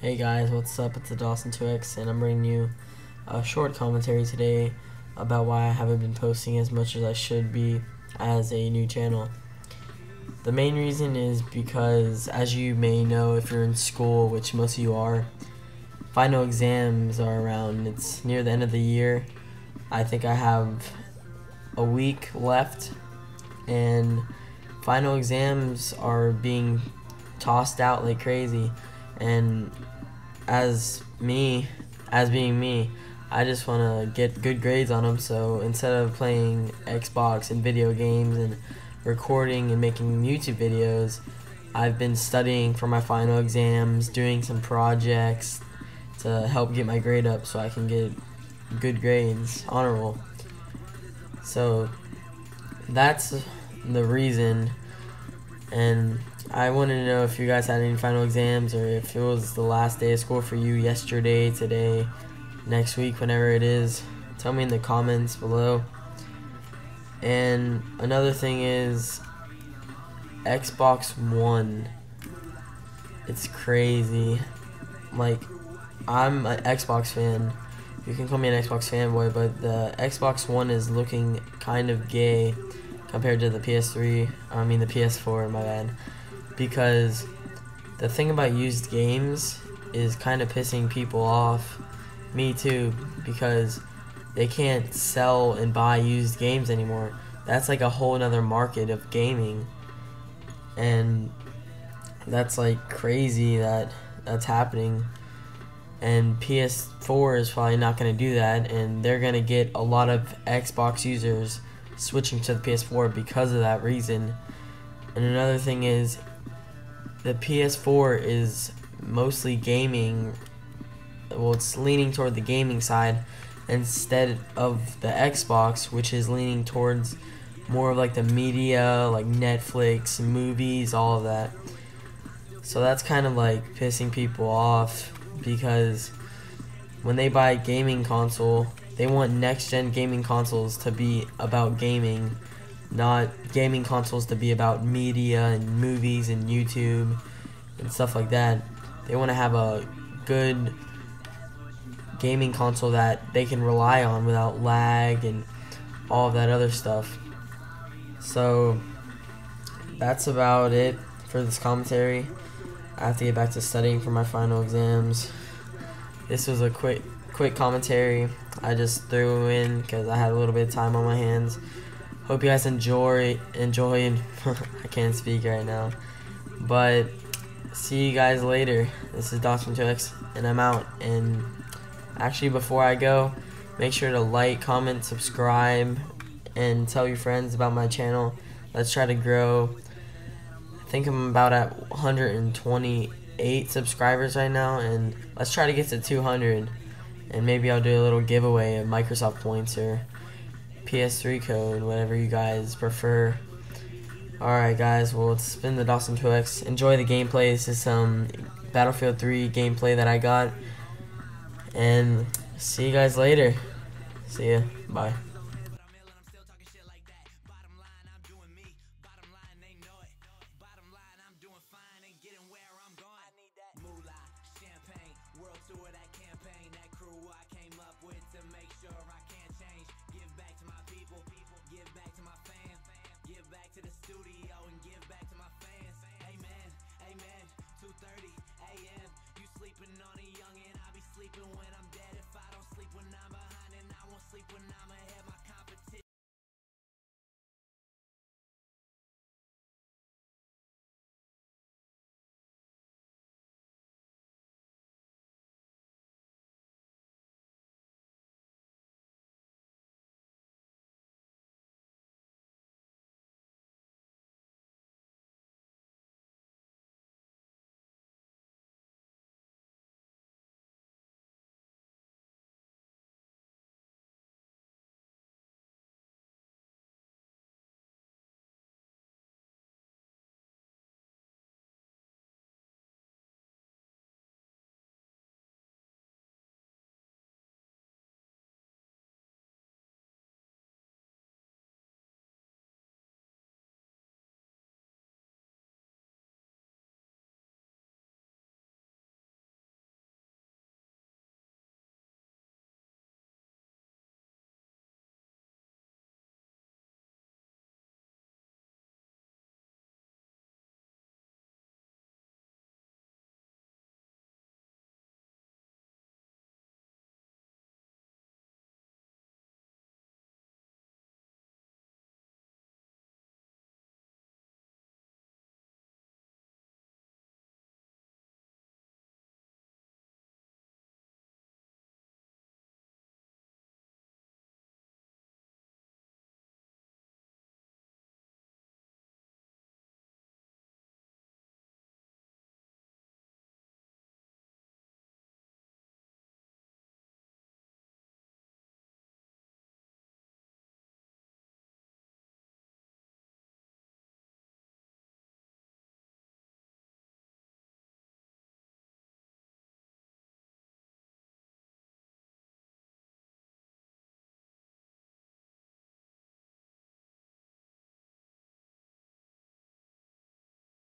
Hey guys, what's up? It's the Dawson 2X, and I'm bringing you a short commentary today about why I haven't been posting as much as I should be as a new channel. The main reason is because, as you may know, if you're in school, which most of you are, final exams are around. It's near the end of the year. I think I have a week left, and final exams are being tossed out like crazy and as me as being me i just want to get good grades on them so instead of playing xbox and video games and recording and making youtube videos i've been studying for my final exams doing some projects to help get my grade up so i can get good grades honor roll so that's the reason. And I wanted to know if you guys had any final exams or if it was the last day of school for you yesterday, today, next week, whenever it is. Tell me in the comments below. And another thing is Xbox One. It's crazy. Like, I'm an Xbox fan. You can call me an Xbox fanboy, but the Xbox One is looking kind of gay compared to the PS3. I mean, the PS4, my bad because the thing about used games is kind of pissing people off. Me too, because they can't sell and buy used games anymore. That's like a whole another market of gaming. And that's like crazy that that's happening. And PS4 is probably not going to do that. And they're going to get a lot of Xbox users switching to the PS4 because of that reason. And another thing is, the PS4 is mostly gaming. Well, it's leaning toward the gaming side instead of the Xbox, which is leaning towards more of like the media, like Netflix, movies, all of that. So that's kind of like pissing people off because when they buy a gaming console, they want next gen gaming consoles to be about gaming not gaming consoles to be about media and movies and YouTube and stuff like that. They want to have a good gaming console that they can rely on without lag and all that other stuff. So that's about it for this commentary. I have to get back to studying for my final exams. This was a quick quick commentary. I just threw in because I had a little bit of time on my hands. Hope you guys enjoy enjoy I can't speak right now. But see you guys later. This is Dawson 2X and I'm out. And actually before I go, make sure to like, comment, subscribe, and tell your friends about my channel. Let's try to grow. I think I'm about at 128 subscribers right now and let's try to get to 200 and maybe I'll do a little giveaway of Microsoft points or PS3 code, whatever you guys prefer. Alright guys, well it's been the Dawson 2X. Enjoy the gameplay. This is some Battlefield 3 gameplay that I got. And see you guys later. See ya. Bye.